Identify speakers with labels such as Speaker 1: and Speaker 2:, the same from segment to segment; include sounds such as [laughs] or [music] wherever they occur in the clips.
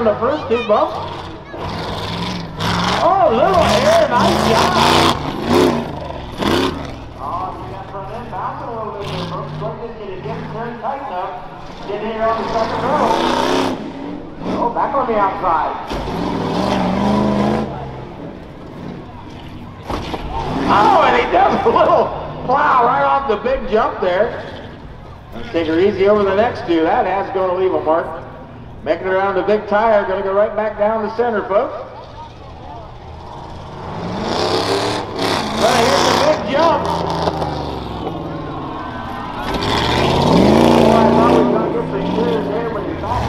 Speaker 1: on the first two bumps. Oh, little air, nice job. Oh, you got front end bouncing a little bit there, folks. Look at you to get it turned tight enough. Get in here on the second row. Oh, back on the outside. Oh, and he does a little plow right off the big jump there. Let's take her easy over the next two. That has going to leave a mark. Making around the big tire, going to go right back down the center, folks. Well, here's the big jump. Boy, I thought we were going to get some clears there, but he's not.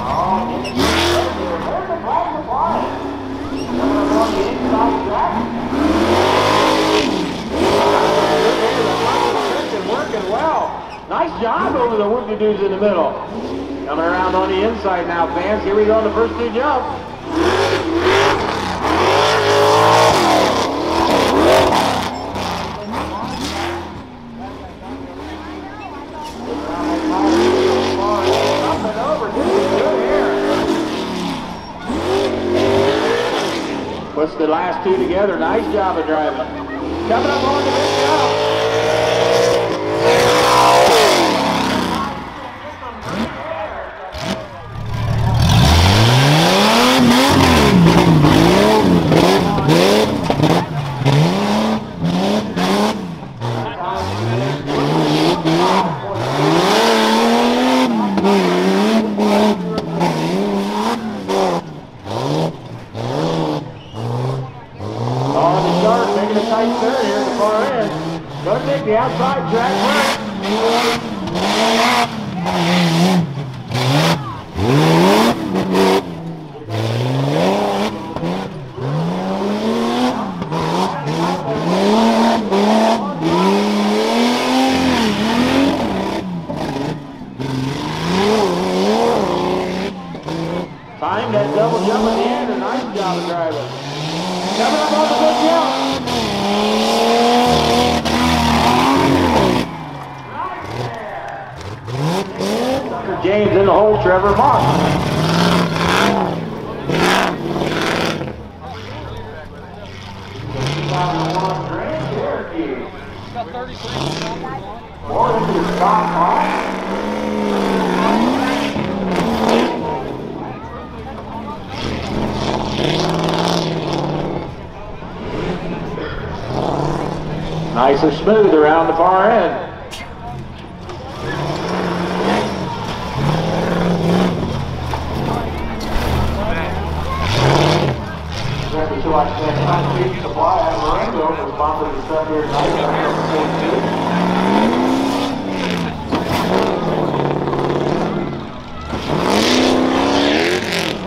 Speaker 1: Oh, there's the flag to fly. Coming up on the inside track. Working well. Nice job over the whoop-de-doos in the middle. Coming around on the inside now, fans. Here we go on the first two. Puts the last two together. Nice job of driving. Coming up on the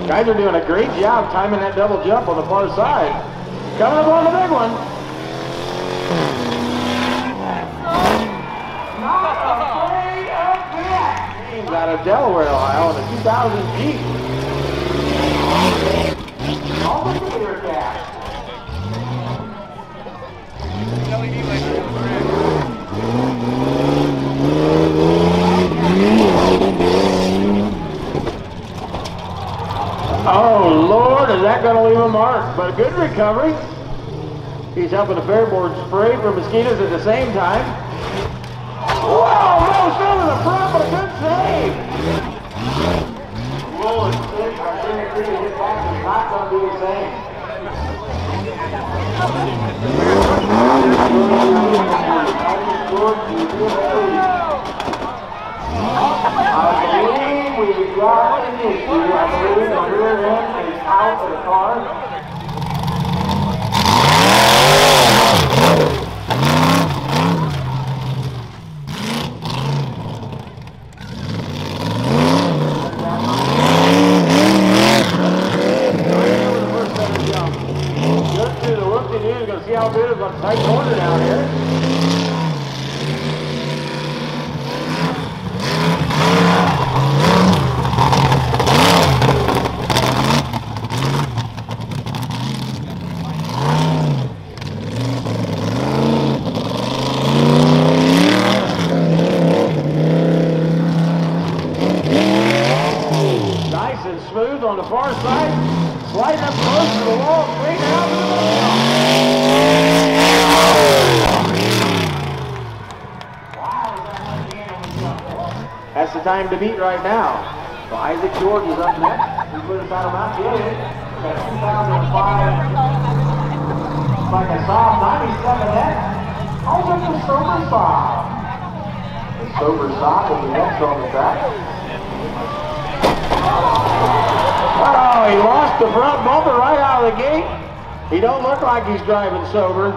Speaker 1: Guys are doing a great job timing that double jump on the far side. Coming up on the big one. James out of Delaware, Ohio, in a 2000 Jeep. All the clear gas. Oh, Lord, is that going to leave a mark? But a good recovery. He's helping the fairboard spray for mosquitoes at the same time. Wow, almost over the front, but a good save. Six, I think it's really hit back and not to do the same. I believe we've got an. I believe the rear end out of the car. Just through the whoop-de-doo, gonna see how good it is on tight corner down here. the far side, sliding up close to the wall, straight out to the middle. That's time to beat right now. So Isaac George is up next. He put us out of Mount Gilead. Got 2005. Like a soft 97 net. Oh, also the sober soft. The sober soft will be next on the track. Oh, he lost the front bumper right out of the gate. He don't look like he's driving sober.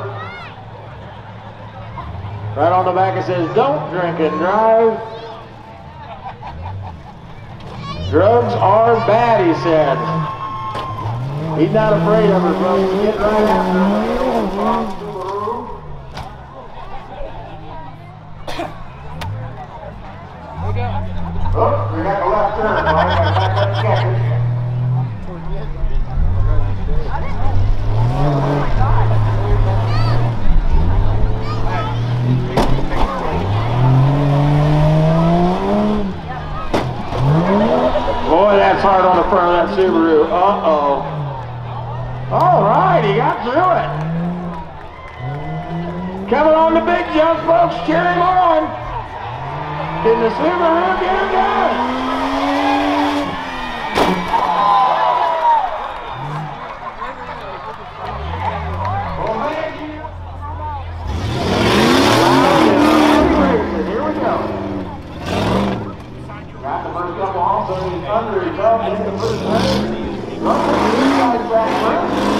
Speaker 1: Right on the back it says, don't drink and drive. Drugs are bad, he said. He's not afraid of her, folks. Get right after him. Oh, we got the left turn, boy. Got back up and catch it. Boy, that's hard on the front of that Subaru. Uh-oh. All right, he got through it. Coming on the big jump, folks. Cheer him on. Can the Subaru get done? Well, man, you- Here we go. Got the first couple off, so he's under his belt, and hit the first one. Russell, the inside track front.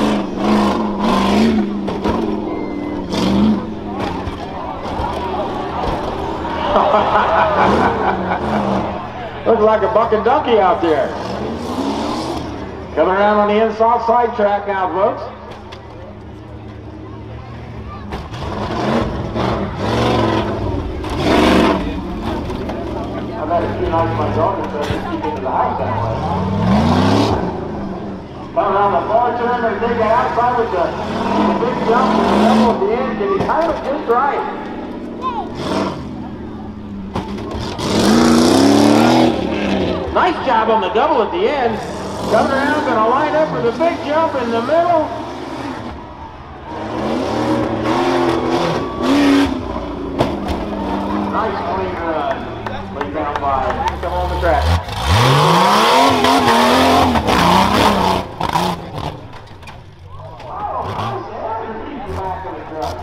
Speaker 1: Looks like a out there. Coming around on the inside side track now, folks. I've with my daughter, so that way. Around the far turn, outside with the, the big jump and the the end. He time it just right? Nice job on the double at the end. Coming around, gonna line up for the big jump in the middle. Nice clean run. Lay down by. Come on the track. Oh, nice air. Keep the back of the truck.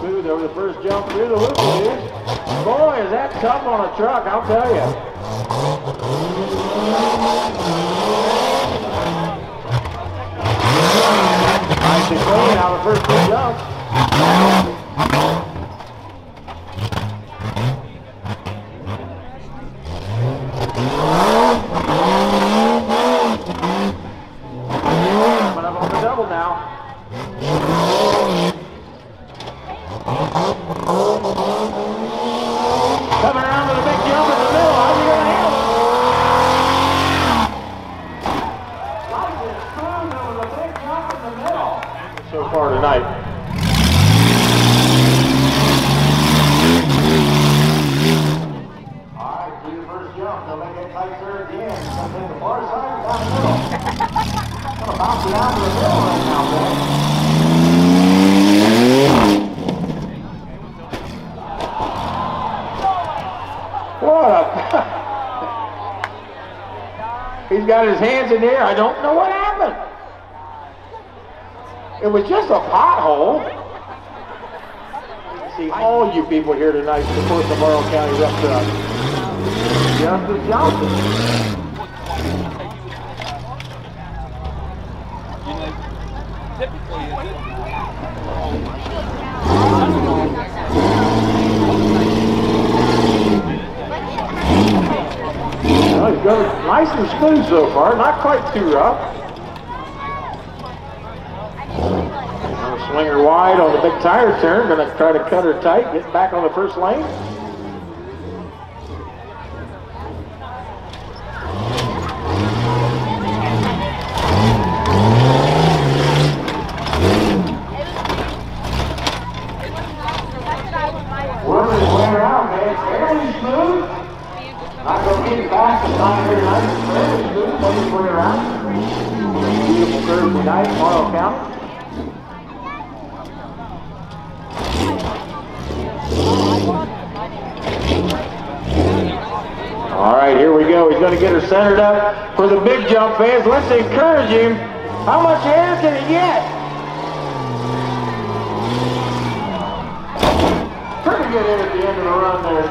Speaker 1: Smooth over the first jump through the loop Boy, is that tough on a truck, I'll tell you. Nice and clean out of the first two jumps. Coming up on the double now. Coming around with a big jump in the middle. How's he going to handle it? Nice and smooth over the big jump in the middle. So far tonight. All right, do the first jump. They'll make that tight turn at the end. Gonna take the far side or down the middle. Gonna bounce it out to the middle right now, boy. What a... He's got his hands in the air. I don't know what happened. It was just a pothole. See, all you people here tonight support the Morrow County Truck. Justice Johnson. Well, he's going nice and smooth so far, not quite too rough. Her wide on the big tire turn, gonna try to cut her tight, get back on the first lane. Working his way around, man. Thursday night, Morrow County. All right, here we go. He's going to get her centered up for the big jump fans. Let's encourage him. How much air can he get? Pretty good hit at the end of the run there.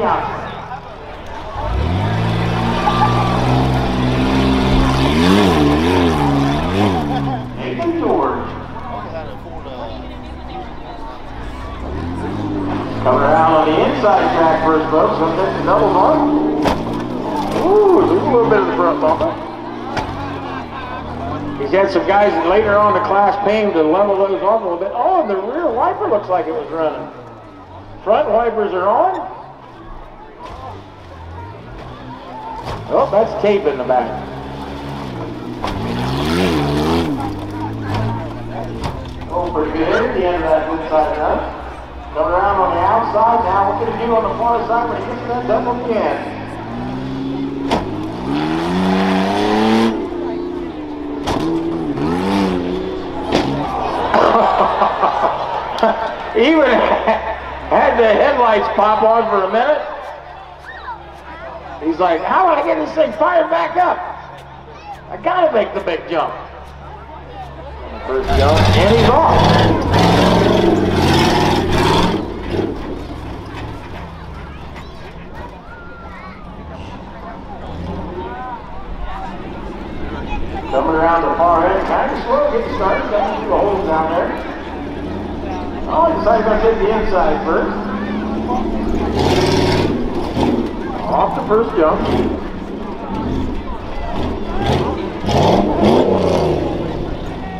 Speaker 1: Yeah. Nathan George. Coming around on the inside track first, folks. Gonna take double mark. Ooh, a little bit of the front bumper. He's had some guys later on the class him to level those off a little bit. Oh, and the rear wiper looks like it was running. Front wipers are on. Oh, that's tape in the back. Oh, pretty good the end of that inside run. Coming around on the outside now. What can he do on the far side when he gets to that double again? Even [laughs] had the headlights pop on for a minute. He's like, how do I get this thing fired back up? I gotta make the big jump. First jump, and he's off. Coming around the far end, kind of slow, getting started, got a few holes down there. Oh, take the inside first. Off the first jump.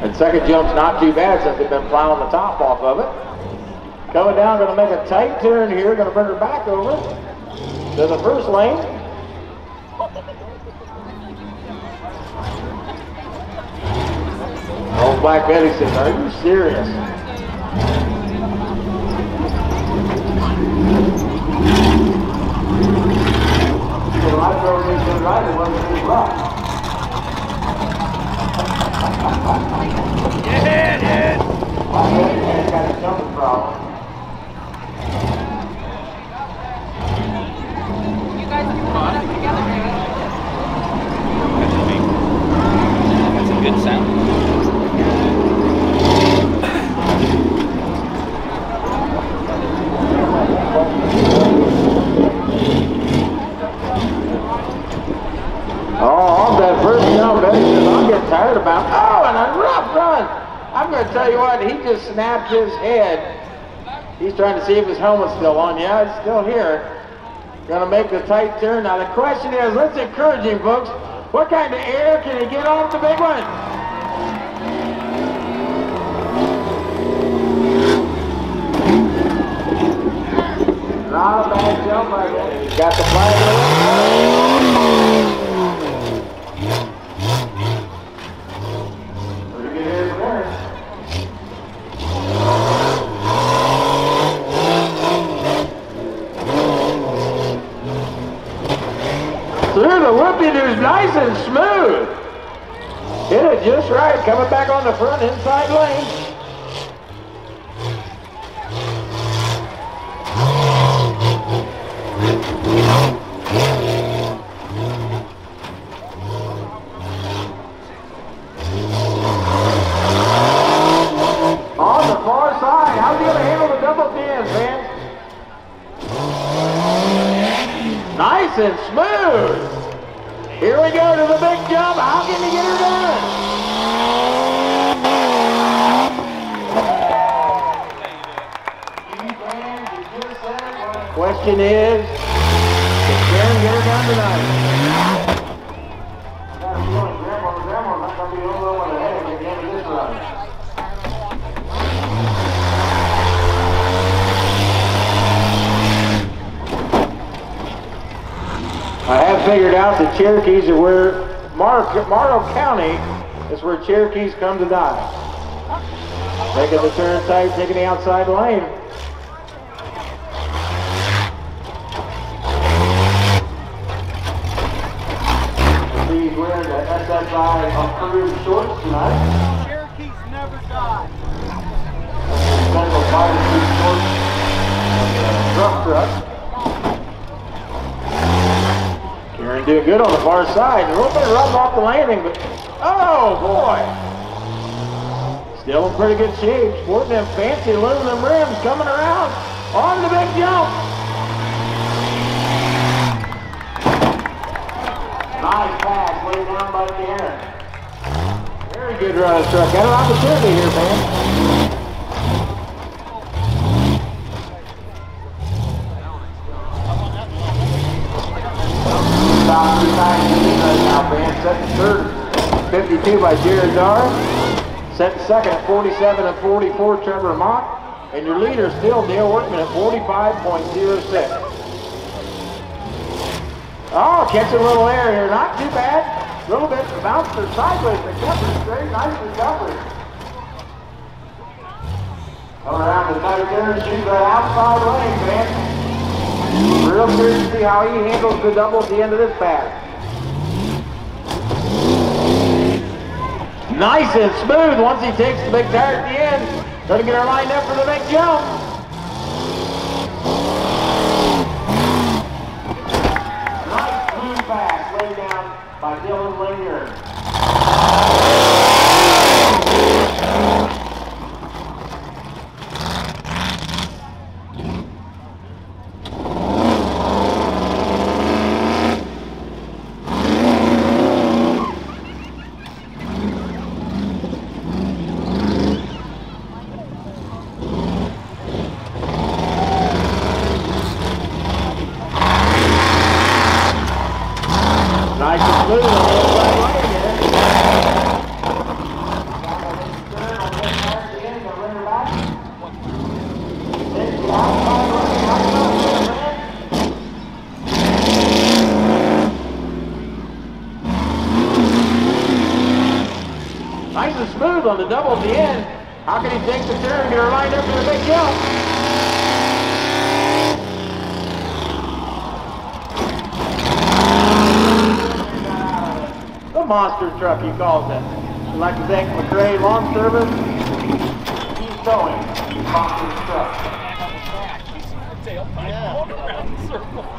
Speaker 1: And second jump's not too bad since they've been plowing the top off of it. Coming down, going to make a tight turn here, to bring her back over to the first lane. Old Black Betty says, are you serious? So I drove into the right, it wasn't.
Speaker 2: You guys can put that together, maybe.
Speaker 3: That's a good sound.
Speaker 1: Oh, on jump, I'm getting tired about, oh, and a rough run. I'm going to tell you what, he just snapped his head. He's trying to see if his helmet's still on. Yeah, it's still here. Going to make the tight turn. Now, the question is, let's encourage him, folks. What kind of air can he get off the big one? Not a bad jump there. He's got the flag. Pretty good air from there. Through whoopie doos nice and smooth. Hit it just right, coming back on the front inside lane. On the far side, how's he gonna handle the double pins, man? Nice and smooth. Here we go to the big jump. How can he get her done? Question is, can Karen get her done tonight? I got a feeling Grandma, Grandma's not gonna be the only one at the end of this run. I have figured out that Cherokees are where Mar- Morrow County is where Cherokees come to die. Taking the turn tight, taking the outside lane. See, he's wearing the approved shorts tonight.
Speaker 4: Cherokees never die.
Speaker 1: Central Fire Chief shorts and uh, rough truck. Kieran doing good on the far side. A little bit of rub off the landing, but oh boy. Still in pretty good shape. Sporting them fancy aluminum rims coming around on the big jump. Nice pass laid down by Kieran. Very good run of truck. Got an opportunity here, man. Now, third, 52 by Jared Dar. Second, second at 47 and 44, Trevor Mott. And your leader still Dale Workman at 45.06. Oh, catching a little air here. Not too bad. A little bit bounced her sideways, but kept her straight. Nice recovery. Coming around the tight there, shoots that outside lane, man. Real curious to see how he handles the double at the end of this pass. Nice and smooth once he takes the big tire at the end. Gonna get her lined up for the big jump. Nice smooth pass laid down by Dylan Linger. Nice and smooth on the inside lane there. Nice and smooth on the double at the end. Take the turn her lined up for the big jump? The monster truck, he calls it. I'd like to thank McRae Lawn Service. He's towing monster truck.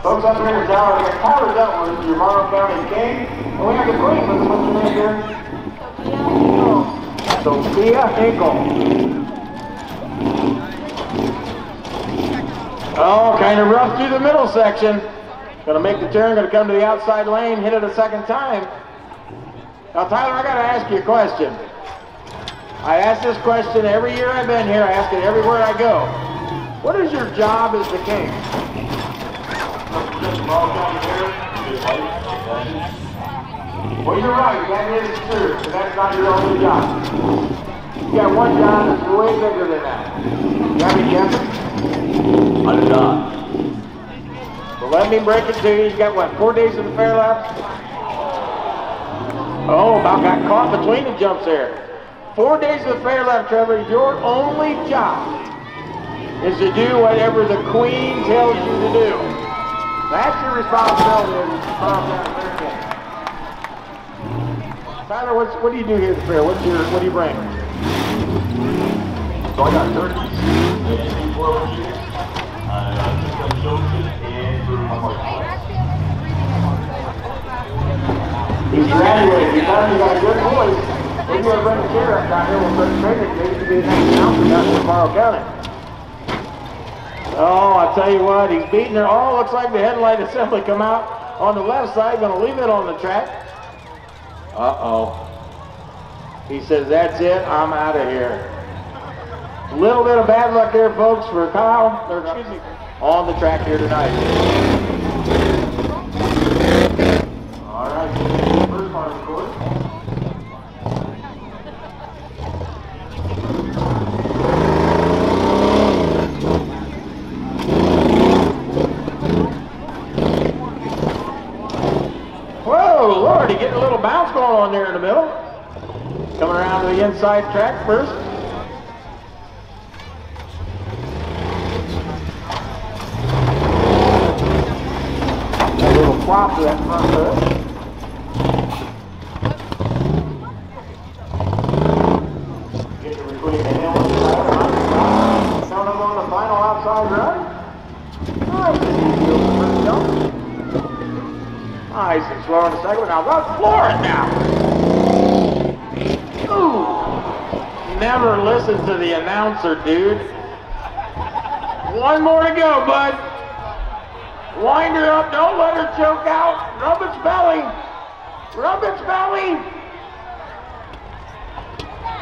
Speaker 1: Folks up here we got Tyler Duntwood, your Morrow County King. And we have the Queen. What's your name here? Sophia Hinkle. Oh, kind of rough through the middle section. Gonna make the turn, gonna come to the outside lane, hit it a second time. Now, Tyler, I gotta ask you a question. I ask this question every year I've been here. I ask it everywhere I go. What is your job as the king? Well, you're right. That is true. But that's not your only job. You got one job that's way bigger than that. You have any guesses?
Speaker 3: I do not.
Speaker 1: So let me break it to you. You got what, four days of the fair lap? Oh, about got caught between the jumps there. Four days of the fair lap, Trevor. Your only job is to do whatever the queen tells you to do. That's your responsibility as a Carl County Fair King. Tyler, what's, what do you do here at the fair? What's your, what do you bring?
Speaker 5: So I got turkeys Got
Speaker 1: a good voice. Down here. Next announcer down County. Oh, I tell you what, he's beating her. Oh, looks like the headlight assembly come out on the left side. Going to leave it on the track. Uh-oh. He says, that's it. I'm out of here. A little bit of bad luck there, folks, for Kyle, or excuse me, on the track here tonight. there in the middle. Coming around to the inside track first. A little flop to that front hook. Nice and slow on the cycle. Now, about floor it now. Never listen to the announcer, dude. One more to go, bud. Wind her up. Don't let her choke out. Rub its belly. Rub its belly.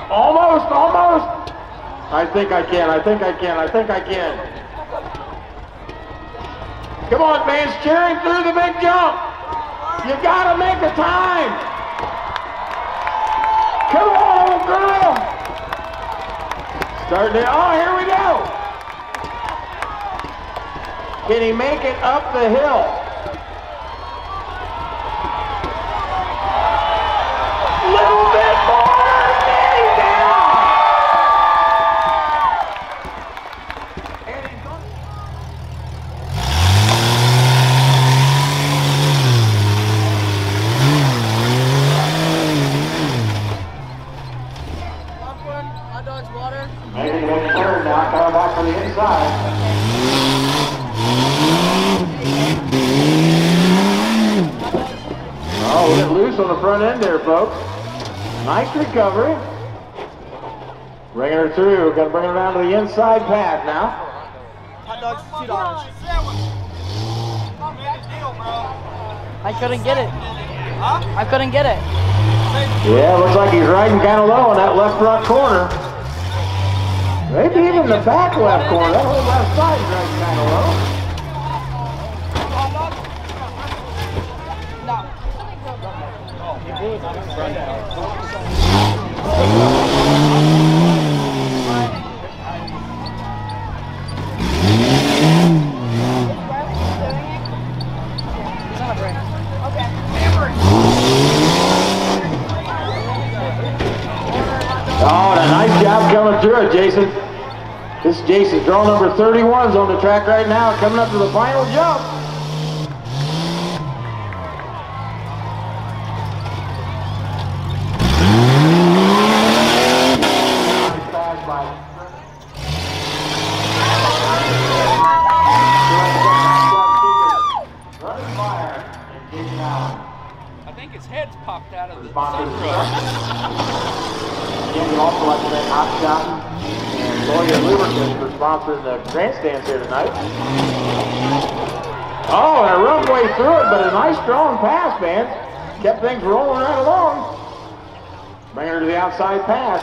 Speaker 1: Almost, almost. I think I can. I think I can. I think I can. Come on, fans, cheering through the big jump. You gotta make the time. Come on, old girl. Starting to, oh, here we go. Can he make it up the hill? Little bit more. Getting down. And he's going.
Speaker 4: Popcorn, hot dogs, water.
Speaker 1: Making a big turn now, coming back from the inside. Oh, we get loose on the front end there, folks. Nice recovery. Bringing her through. Got to bring her down to the inside path now.
Speaker 4: Hot dogs, two dollars. I couldn't get it. I couldn't get it.
Speaker 1: Yeah, looks like he's riding kind of low in that left front corner. Maybe even the back left corner. That whole left side is riding kind of low.
Speaker 4: He's on a break.
Speaker 1: Oh, and a nice job coming through it, Jason. Is Jason, draw number 31's on the track right now, coming up to the final jump. Grandstands here tonight. Oh, and a rough way through it, but a nice strong pass, man. Kept things rolling right along. Bring her to the outside pass.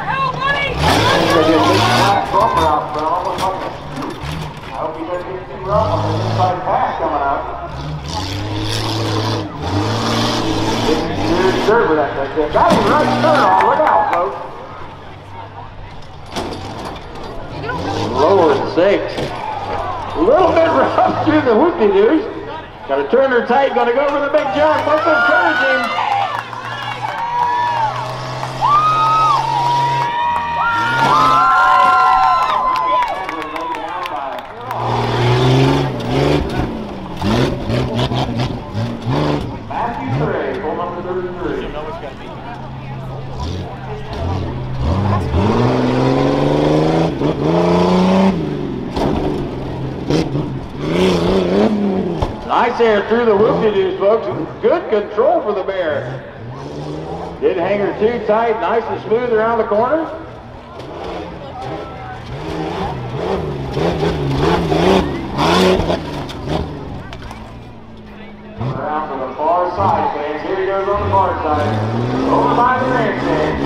Speaker 2: Help, buddy!
Speaker 1: There's a big flat bumper out front, almost a. I hope he doesn't get too rough on the inside pass coming out. Good serve with that thing. Got him right turn. Look out, Lord sakes. A little bit rough through the whoopie doos. Got to turn her tight. Going to go for the big jump. Let's. Matthew Gray, full number 33. Nice air through the whoop-de-doos, folks. Good control for the bear. Didn't hang her too tight, nice and smooth around the corner. Around to the far side, fans. Here he goes on the far side. Over by the grandstand.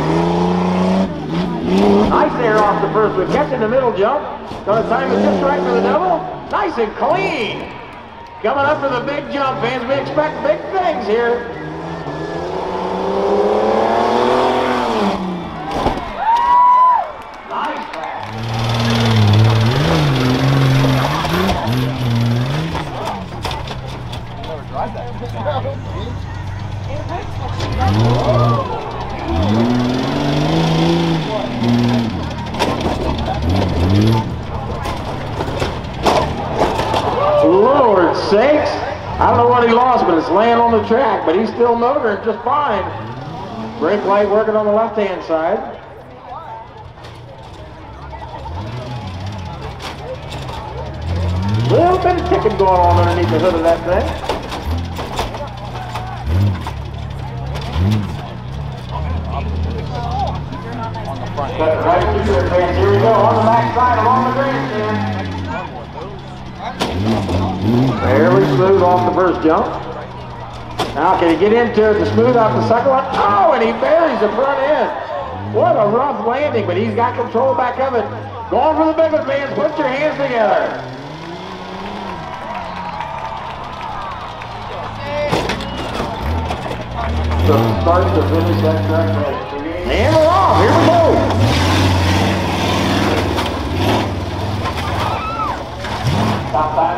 Speaker 1: Nice air off the first one. Catching the middle jump. Gonna time it just right for the double. Nice and clean. Coming up for the big jump, fans. We expect big things here. Nice pass. Lord sakes. I don't know what he lost, but it's laying on the track, but he's still motoring just fine. Brake light working on the left-hand side. Little bit of ticking going on underneath the hood of that thing. Cut right fans. Here we go on the backside along the grandstand. Fairly smooth off the first jump. Now can he get into it to smooth off the second one? Oh, and he buries the front end. What a rough landing, but he's got control back of it. Going for the big one, fans. Put your hands together. So start to finish that track. And we're off. Here we go. Top side right now,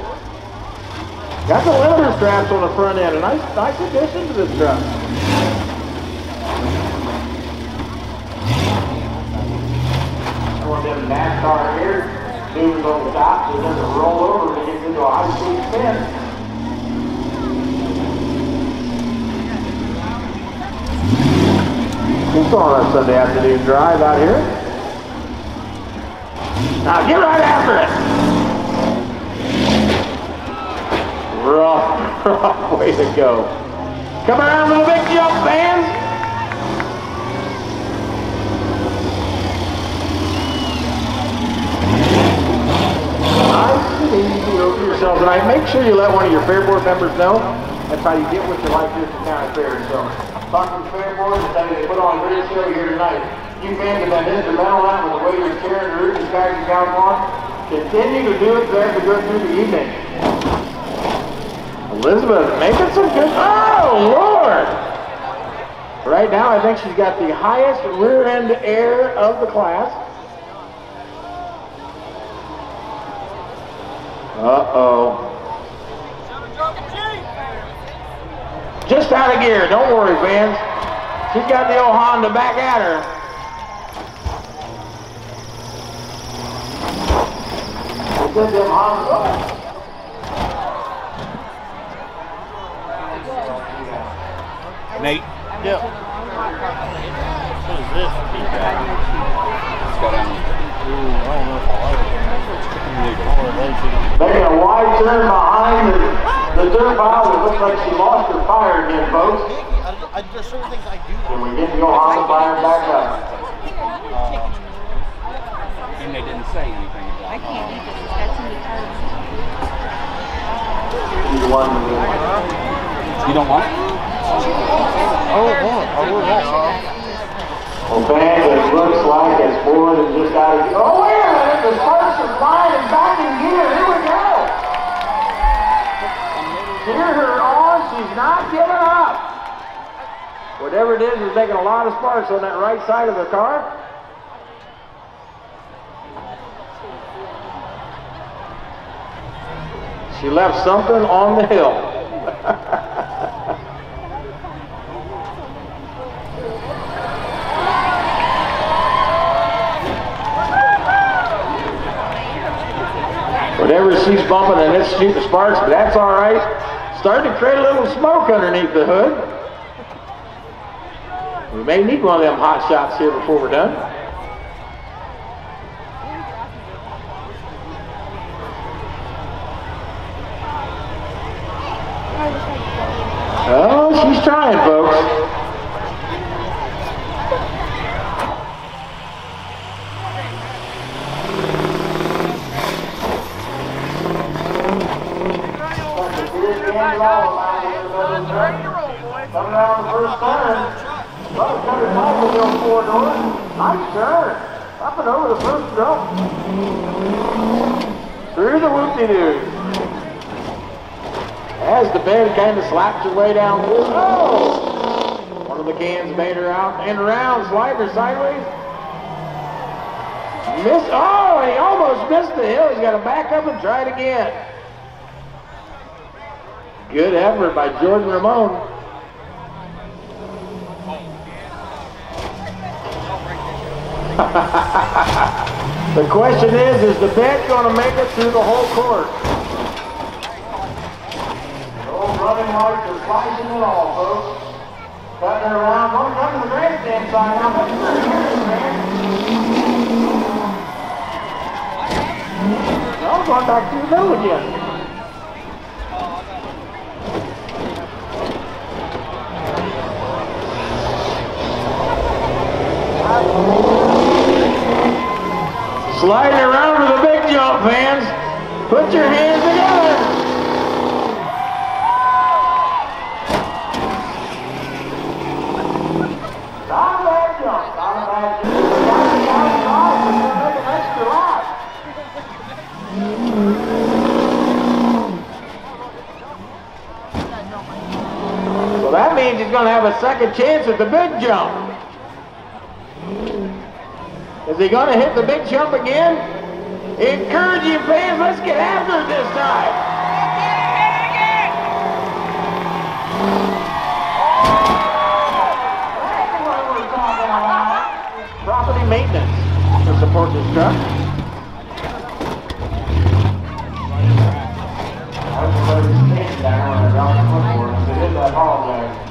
Speaker 1: Got the limiter straps on the front end. A nice, nice addition to this truck. One of them NASCAR here, moving on the top, so doesn't roll over it gets into a high-speed spin. Keep on that Sunday afternoon drive out here. Now get right after it. Rough, [laughs] rough way to go. Come a big jump, fans. Nice and easy over yourself tonight. Make sure you let one of your Fair Board members know. That's how you get what you like at the county fair. So, talk to the Fair Board and you they put on a great show here tonight. You fans have been instrumental in with the way you're carrying the route and Skagit County on. Continue to do it so as we go through the evening. Elizabeth making some good. Oh, Lord! Right now, I think she's got the highest rear end air of the class. Uh-oh. Just out of gear. Don't worry, fans. She's got the old Honda back at her. Good them Honda.
Speaker 3: Nate.
Speaker 4: Yeah. What is this?
Speaker 3: It's got on.
Speaker 4: Ooh, I don't know if I like it.
Speaker 1: Making a wide turn behind the, the dirt pile. It looks like she lost her fire again, folks.
Speaker 6: I, I, there's certain things I do.
Speaker 1: Can we get the old Honda fire back up?
Speaker 3: And they didn't say anything about it.
Speaker 2: I can't um, eat this. It's got too many carbs.
Speaker 1: She's the one
Speaker 3: You don't want it?
Speaker 6: Oh? I will want
Speaker 1: Well, fans, it looks like it's more than just out of. Oh, wait a minute! The sparks are flying and back in gear. Here we go. Hear her on. She's not giving up. Whatever it is is making a lot of sparks on that right side of the car. She left something on the hill. [laughs] Whatever she's bumping and it's shooting sparks, but that's all right. Starting to create a little smoke underneath the hood. We may need one of them hot shots here before we're done. Oh, she's trying, folks. Coming around the first turn. Well, cut it off with those four doors. Nice turn. Up and over the first jump. Through the whoopty-doo. As the bed kind of slaps her way down through. Oh! One of the cans made her out and around, slide her sideways. Miss, oh, he almost missed the hill. He's got to back up and try it again. Good effort by Jordan Ramon. [laughs] the question is, is the bed going to make it through the whole course? Those running it all, folks. Around, to the grandstand side now. Man. No, going back to the middle again. Sliding around with a big jump, fans. Put your hands together. Not a bad jump, not a bad jump. Got it outside, but you're making extra lap. So that means he's going to have a second chance at the big jump. Is he going to hit the big jump again? Encourage you fans, let's get after it this time. Property maintenance to support this truck. Everybody's standing down on the footboard, so they did that apologize. Go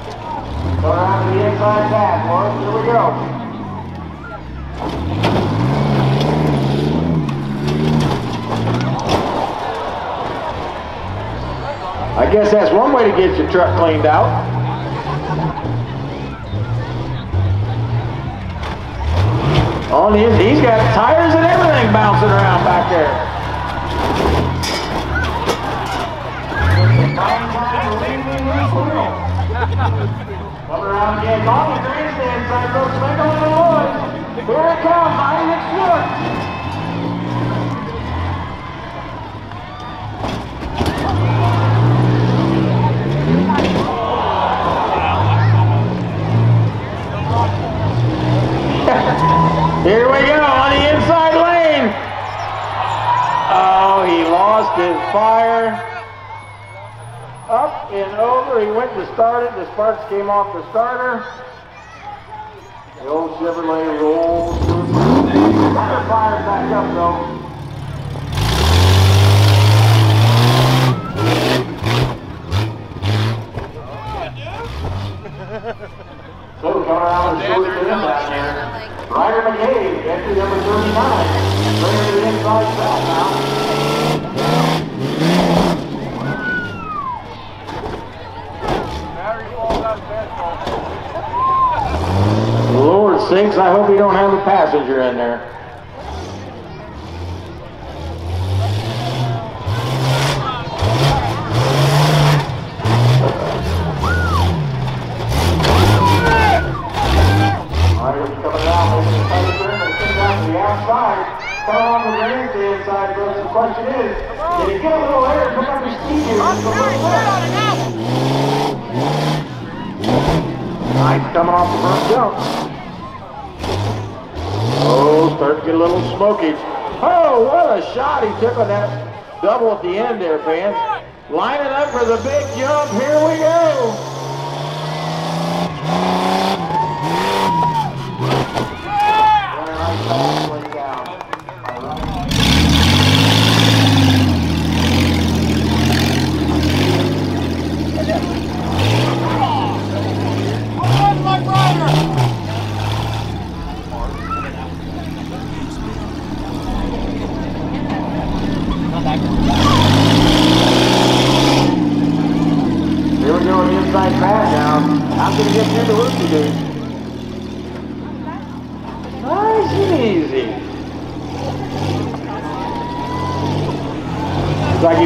Speaker 1: I guess that's one way to get your truck cleaned out. On his, he's got tires and everything bouncing around back there. Around noise. Here it comes, Isaac Schwartz. [laughs] Here we go on the inside lane. Oh, he lost his fire. And over. He went to start it. The sparks came off the starter. The old Chevrolet rolls through. Fires back up though. So coming around the short end down there. Ryder McCabe, entry number 39. Bringing to the inside track now. Sakes, I hope you don't have a passenger in there. Ryder's coming out, making a tight turn, and coming down to the outside. Coming on the grandstand side, but the question is, did he get a little air and pick up his speed here? just a little bit? Nice coming off the front jump. Oh, starting to get a little smoky. Oh, what a shot he took on that double at the end there, fans. Lining up for the big jump. Here we go nice pass way down. All right. Here we go, the inside pass now. I'm gonna get through the rookie dude. Nice and easy. Looks like he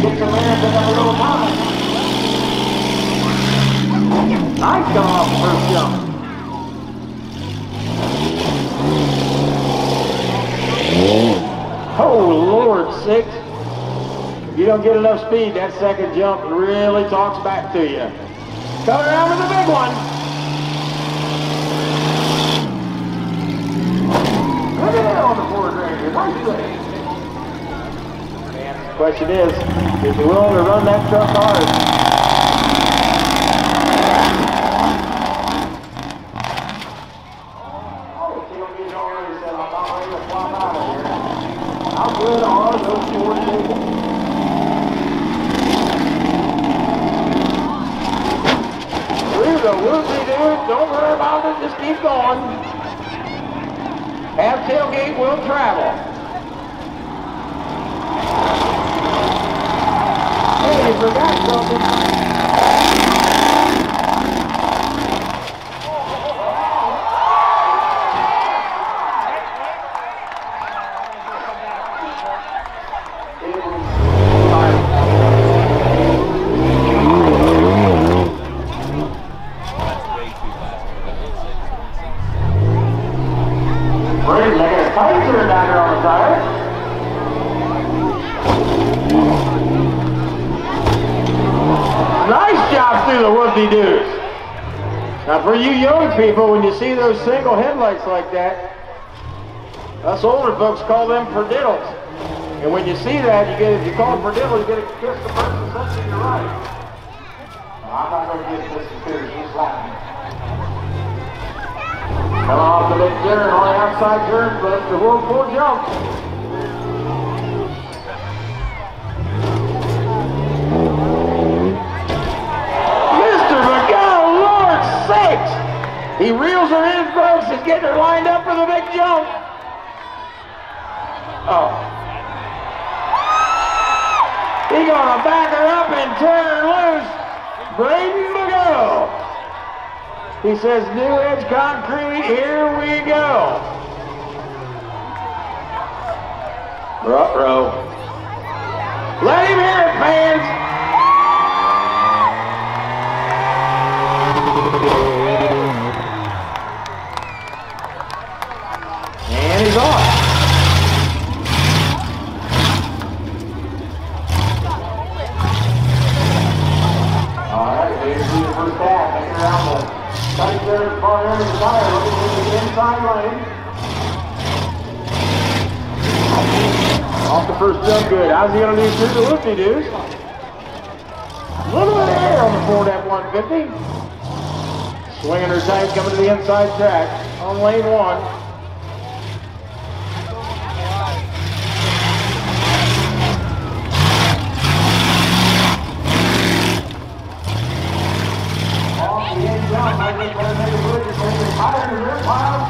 Speaker 1: side, but it is. He gets some air, pick up a little time. Nice coming off the first jump. Oh, Lord, six. If you don't get enough speed, that second jump really talks back to you. Coming around with the big one. Look at that on the Ford Ranger. Nice thing. And the question is, is he willing to run that truck hard? Oh, tailgate already said, I'm not ready to flop out of here. How good are those Ford tables? Through the whoopsie dude, don't worry about it, just keep going. Half tailgate will travel. Hey, forgot something. Brady's making a tight turn down here on the tire. Nice job through the whoopty-doos. Now for you young people, when you see those single headlights like that, us older folks call them perdiddles. And when you see that, you get, if you call them perdiddles, you get a kiss the person sits to your right. I'm not going to get this serious, he's laughing. Coming off the big turn, the outside turn, but the whirlpool jump. And getting her lined up for the big jump. Oh. He gonna back her up and turn her loose. Braden McGowan. He says, New Edge Concrete, here we go. Ruh-roh. Let him hear it, fans. There at the looking into the inside lane. Off the first jump, good. How's he gonna do through the loopy doos? A little bit of air on the Ford F-150. Swinging her tight, coming to the inside track on lane one. Off the end jump, I think we're gonna make a good decision. Higher in the rear pile.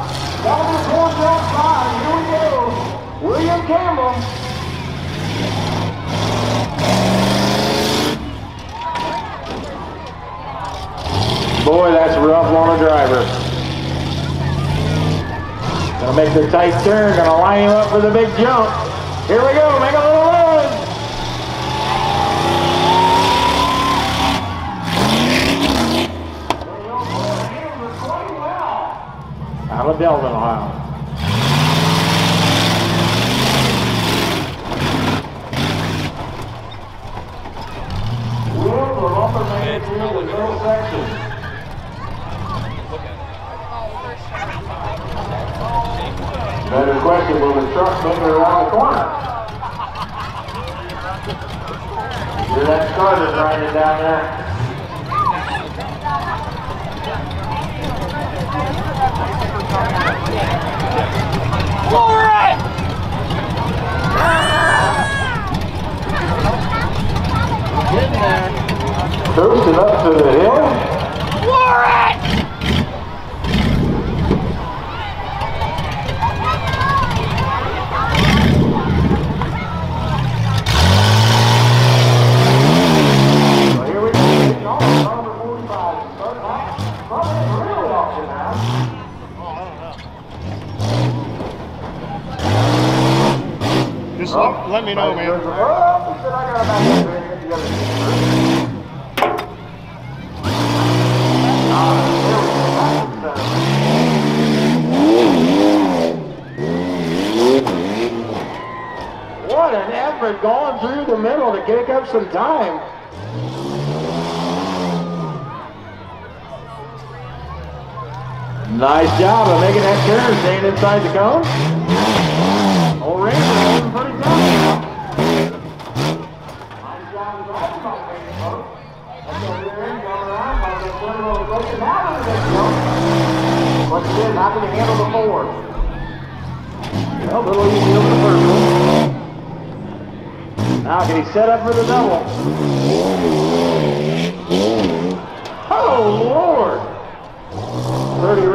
Speaker 1: Double the four jump five. Here we go. William Campbell. Boy, that's rough on a driver. Gonna make the tight turn, gonna line him up for the big jump. Here we go, make a little run. Out of Delvin, Ohio.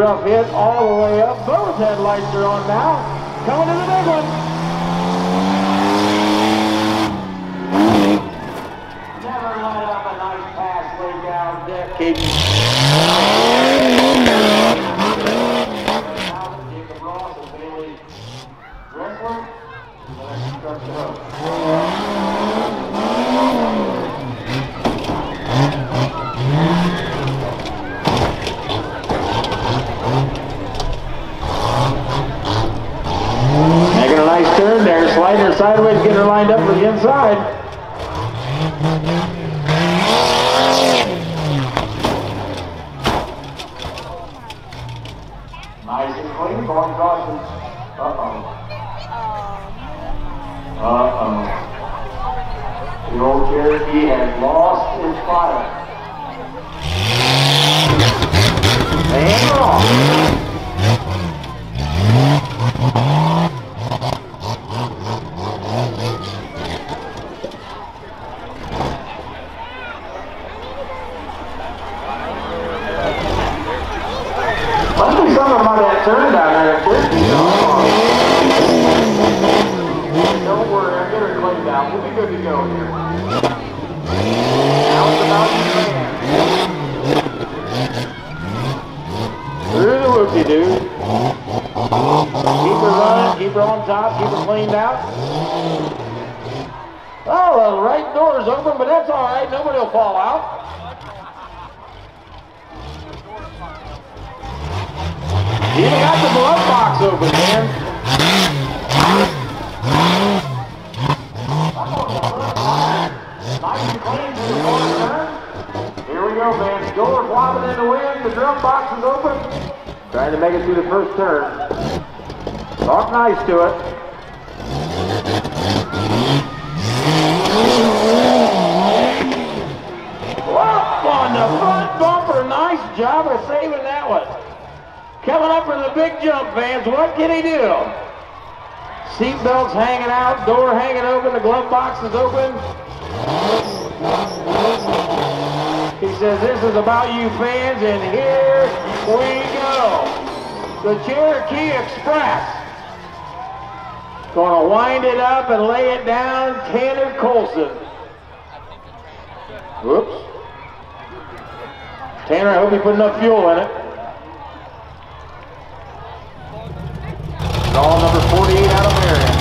Speaker 1: Rough hit all the way up. Both headlights are on now. Coming to the big one. Never let up a nice pass way down deck, Caden. Jacob Ross and Bailey Dressler. Let's start the hook. Making a nice turn there, sliding her sideways, getting her lined up for the inside. Nice and clean, going uh-oh. Uh-oh. The old Cherokee has lost its fire. And off. Must be something about that turn down there. Don't worry, I'll get her cleaned out. We'll be good to go here. Now it's about you, man. Through the whoopie-doo. Keep her running, keep her on top, keep her cleaned out. Oh, the right door is open, but that's all right. Nobody fall out. You even got the glove box open, man. Here we go, man. Door flopping in the wind. The drum box is open. Trying to make it through the first turn. Talk nice to it. Whoop on front bumper. Nice job of saving that one. Coming up for the big jump, fans. What can he do? Seatbelts hanging out, door hanging open, the glove box is open. He says, this is about you fans, and here we go. The Cherokee Express. Gonna wind it up and lay it down, Tanner Colson. Whoops. Tanner, I hope you put enough fuel in it. All number 48 out of Marion.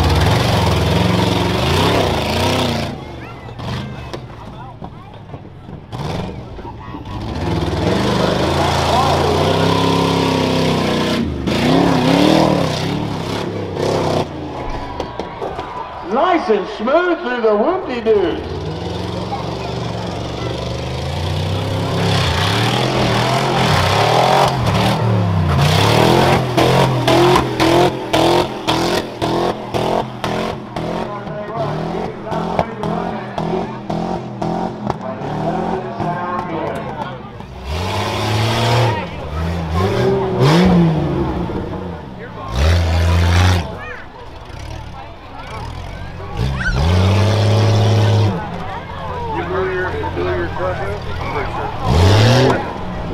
Speaker 1: Nice and smooth through the whoop-de-doos.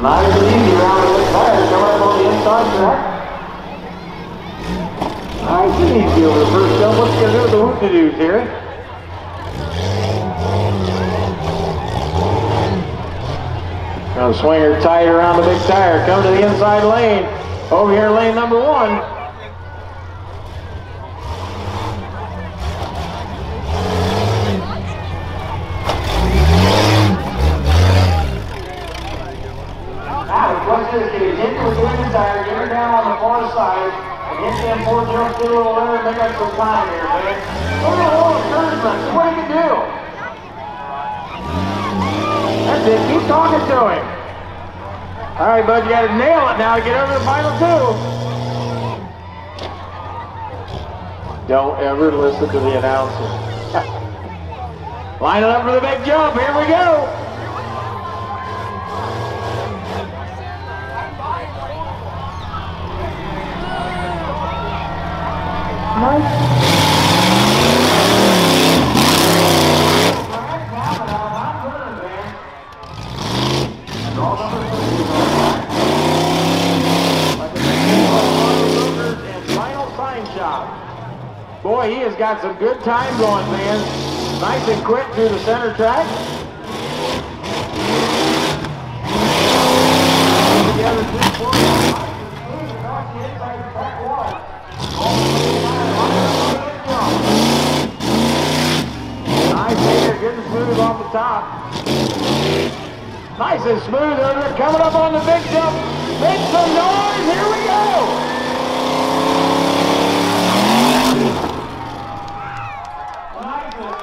Speaker 1: Nice and easy around the tire, coming up on the inside track. Nice and easy over the first jump. What's going to do with the hoop-de-doos here? Gonna swing her tight around the big tire, come to the inside lane. Over here, lane number one. The the the keep talking to him. All right, bud, you gotta nail it now to get over the final two. Don't ever listen to the announcer. [laughs] Line it up for the big jump. Here we go. and Final Sign Shop. Boy, he has got some good time going, man. Nice and quick through the center track. Way down, good. Nice here, smooth off the top. Nice and smooth over coming up on the big jump. Make some noise, here we go. Nice and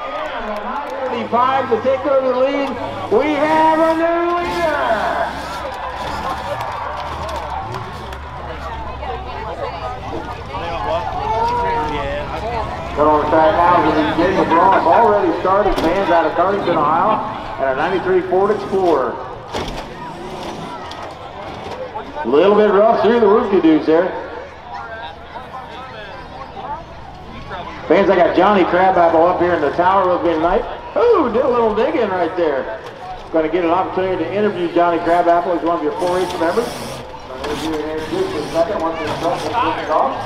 Speaker 1: in, a 935 to take over the lead. We have a new leader. Got on the track now is the beginning of. It's already started. Fans out of Cardington, Ohio, and a 93 Ford Explorer. A little bit rough through the whoop-de-doos there. Fans, I got Johnny Crabapple up here in the tower with me tonight. Ooh, did a little digging right there. Going to get an opportunity to interview Johnny Crabapple. He's one of your 4-H members. I'm to interview him here in just a second once the instructions off.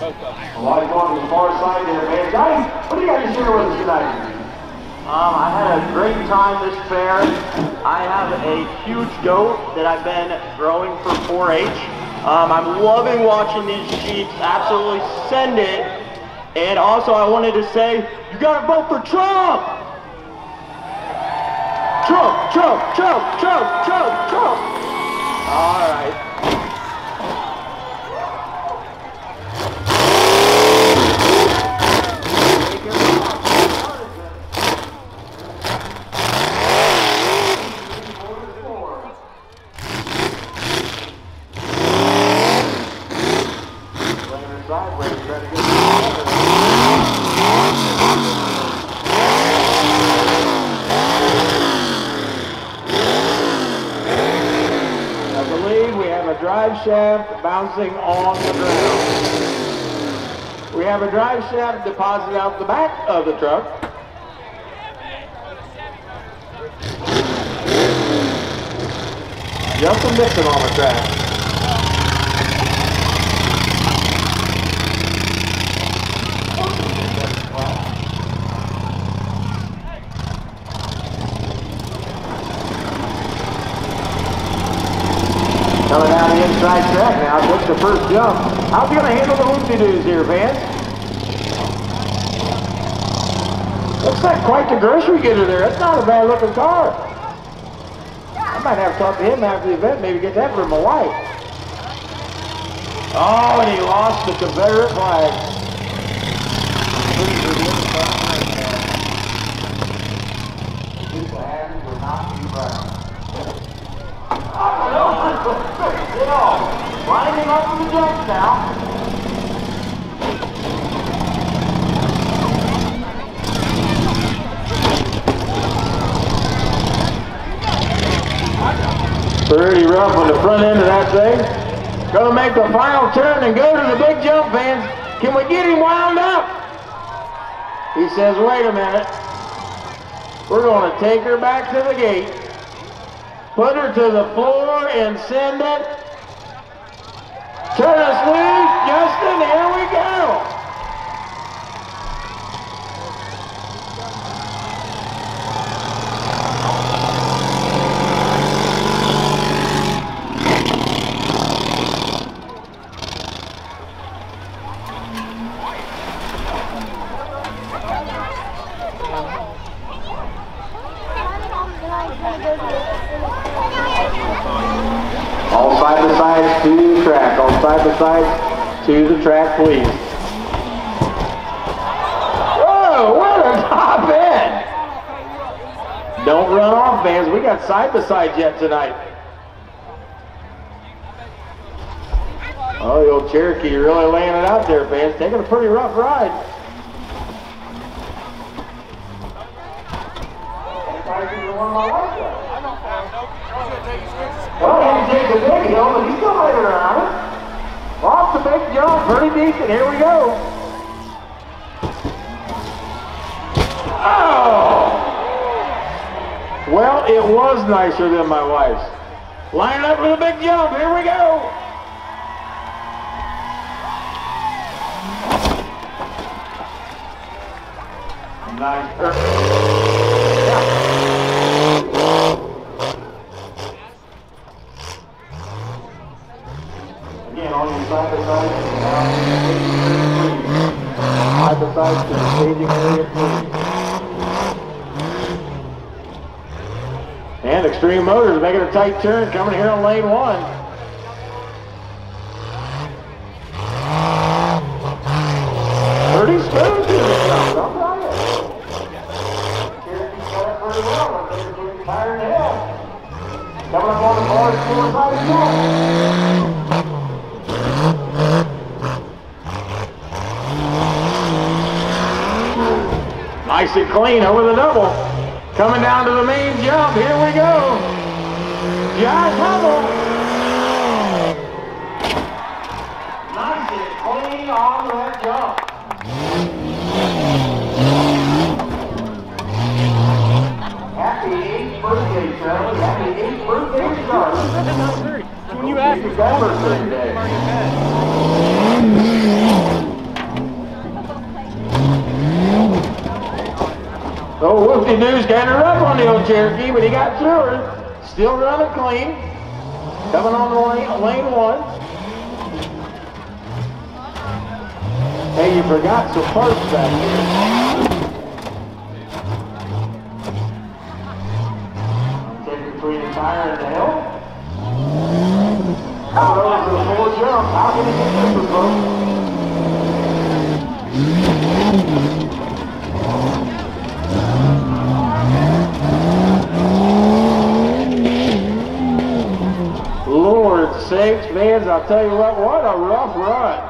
Speaker 1: Well, he's going to the far side there, man. Johnny, what do you got to share with us tonight?
Speaker 7: Um, I had a great time this fair. I have a huge goat that I've been growing for 4-H. Um, I'm loving watching these sheets. Absolutely send it. And also, I wanted to say, you gotta vote for Trump. Trump, Trump, Trump, Trump, Trump, Trump. All right.
Speaker 1: Playing sideways, trying to get I believe we have a drive shaft bouncing on the ground. We have a drive shaft deposited out the back of the truck. Justin Dixon on the track. Coming down the inside track the first jump. How's he gonna handle the whoop-de-doos here, Van? Looks like quite the grocery getter there. That's not a bad looking car. I might have to talk to him after the event, maybe get that for my wife. Oh, and he lost the Confederate flag. Up for the jumps now. Pretty rough on the front end of that thing. Gonna make the final turn and go to the big jump, fans. Can we get him wound up? He says, wait a minute. We're gonna take her back to the gate, put her to the floor and send it. Turn us loose, Justin, here we go. Track, please. Whoa, what a top end! Don't run off, fans. We got side by side yet tonight. Oh, the old Cherokee really laying it out there, fans. Taking a pretty rough ride. Well, he take the hill, but he's still right around big jump, pretty decent. Here we go. Oh! Well, it was nicer than my wife's. Line up for the big jump. Here we go. Nice. yeah. And Extreme Motors making a tight turn coming here on lane one. Pretty smooth to the jump, I'll tell you. Cherokee's got it pretty well. They're getting tired in hell. Coming up on the board, four side jump. Clean over the double. Coming down to the main jump. Here we go. Josh Hubble. Nice and clean on that jump. Happy 8th birthday, Charlie. Happy 8th birthday, Charlie.
Speaker 6: When you asked
Speaker 1: Happy birthday Oh, News got her up on the old Cherokee, but he got through her. Still running clean. Coming on the lane, lane one. Hey, you forgot some parts back here. Take between the tire and the hill. Coming over the full jump. How can he get this one, folks? Lord sakes, fans, I'll tell you what, what a rough run.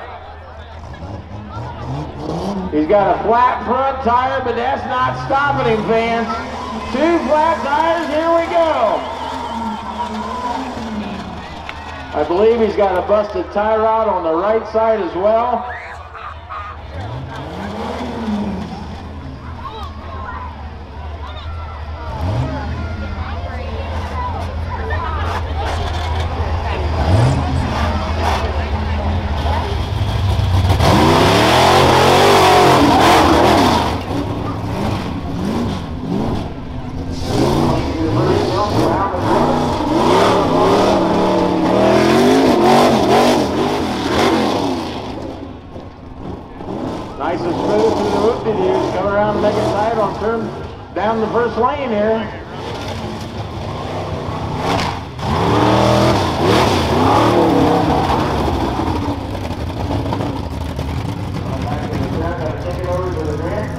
Speaker 1: He's got a flat front tire, but that's not stopping him, fans. Two flat tires, here we go. I believe he's got a busted tie rod on the right side as well. Nice and smooth through the whoopie doos. Come around and make it tight on turn down the first lane here.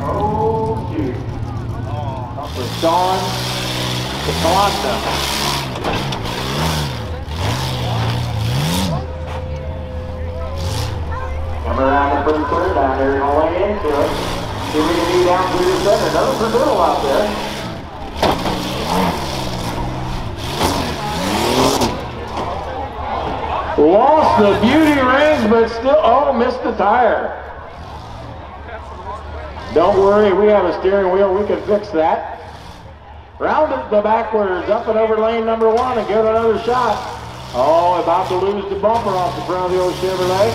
Speaker 1: Oh, shoot. Up for Sean Calanta. Come around the first quarter down there, gonna lay into it. See if we can be down through the center. Another Brazil out there. Lost the beauty rings, but still, oh, missed the tire. Don't worry, we have a steering wheel, we can fix that. Round it the backwards, up and over lane number one and give another shot. Oh, about to lose the bumper off the front of the old Chevrolet.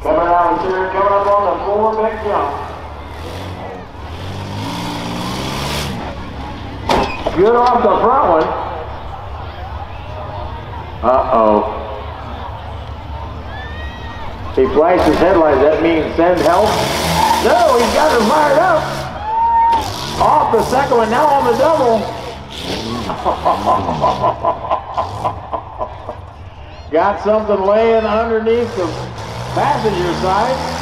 Speaker 1: Coming out here, coming up on the four big jump. Good off the front one. Uh-oh. He flashed his headlights. That means send help? No, he's got her fired up. off the second one, now on the double. [laughs] Got something laying underneath the passenger side.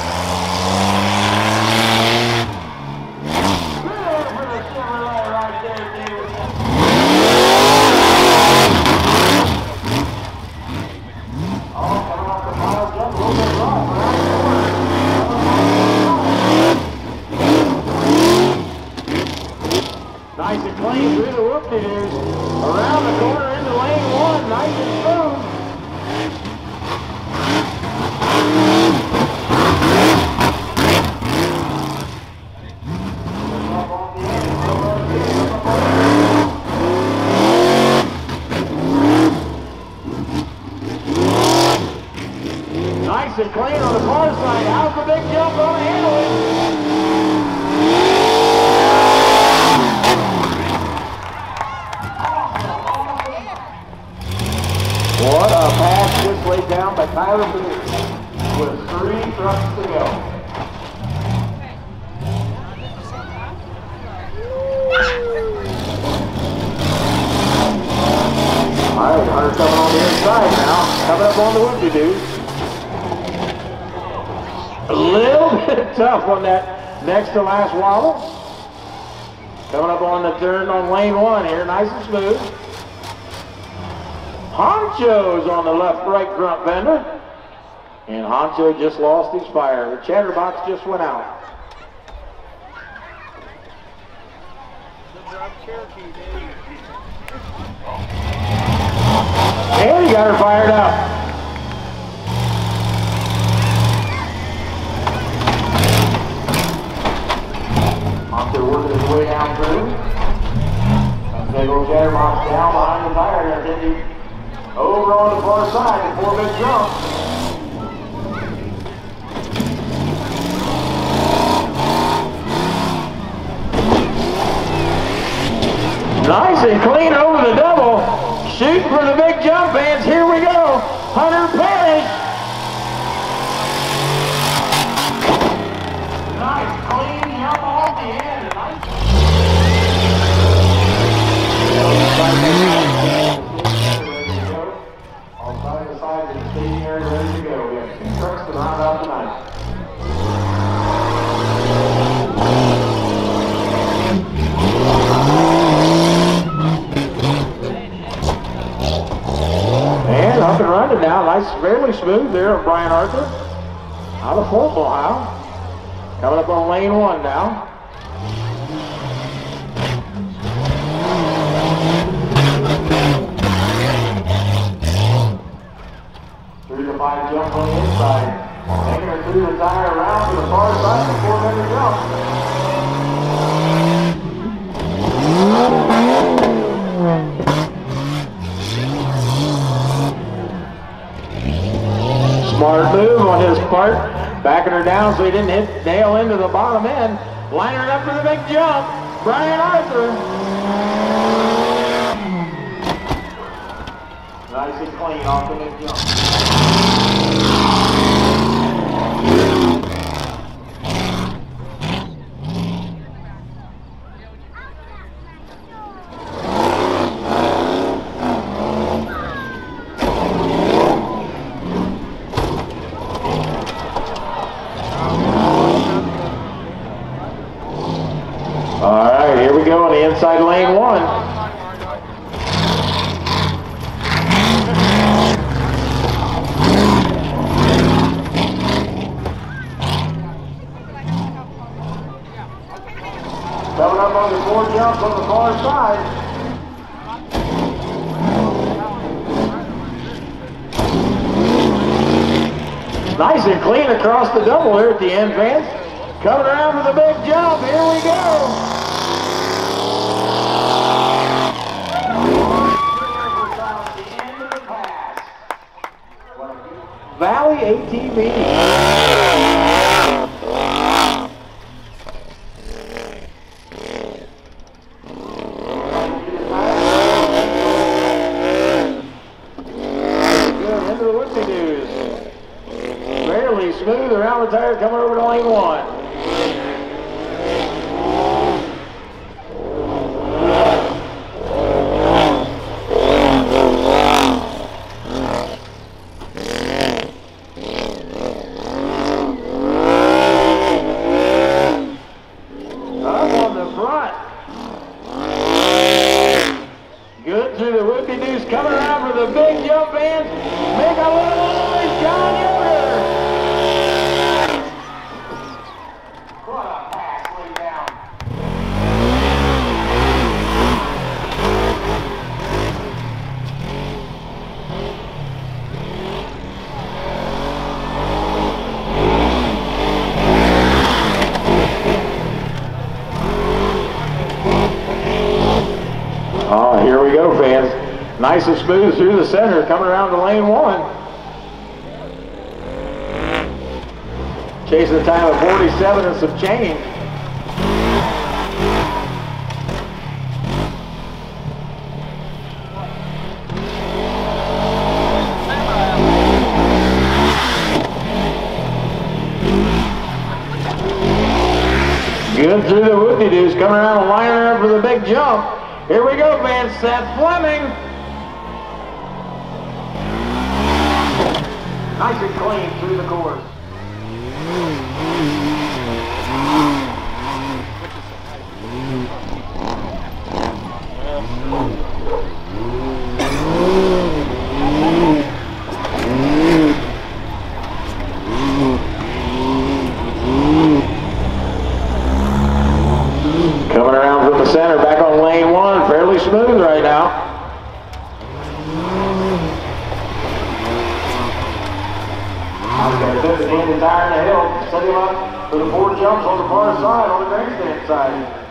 Speaker 1: Nice and clean through the whoop-de-doos. Around the corner into lane one, nice and smooth. Nice and clean on the far side. How's the big jump on the handle? What a pass just laid down by Tyler Booth with three trucks to go. All right, Hunter coming on the inside now, coming up on the whoopie-doo. A little [laughs] bit tough on that next to last wobble. Coming up on the turn on lane one here, nice and smooth. Honcho's on the left right front fender. And Honcho just lost his fire. The chatterbox just went out. And he got her fired up. Honcho working his way down through. Big old chatterbox down behind the there, didn't he? Over on the far side before big jump. Nice and clean over the double. Shooting for the big jump, fans. Here we go. Hunter Parrish. Nice clean jump off the end. Nice All side to side in the staging area ready to go. We have two trucks to round out tonight. And up and running now. Nice, fairly smooth there of Brian Arthur. Out of Fulton, Ohio. Coming up on lane one now. Three to five jump on the inside. Taking her through the tire around to the far side before another jump. Smart move on his part. Backing her down so he didn't hit nail into the bottom end. Lining her up for the big jump. Brian Arthur. Nice and clean off the big jump. All right, here we go on the inside lane one. Coming up on the four jump on the far side. Nice and clean across the double here at the end, fans. Coming around for the big jump. Here we go. Valley ATV. Good into the whoopsie-doos. Fairly smooth around the tire coming over to lane one. Whippy Deuce coming around for the big jump fans. Make a little noise, John Yoder. What a pass laid down. Oh, here we go, fans. Nice and smooth through the center, coming around to lane one. Chasing the time of 47 and some change. Good through the whoopie doos, coming around lining up for the big jump. Here we go, fans. Seth Fleming. Nice and clean through the course. smooth right now. Okay, the tire in the hill, set him up for the four jumps on the far side, on the grandstand side.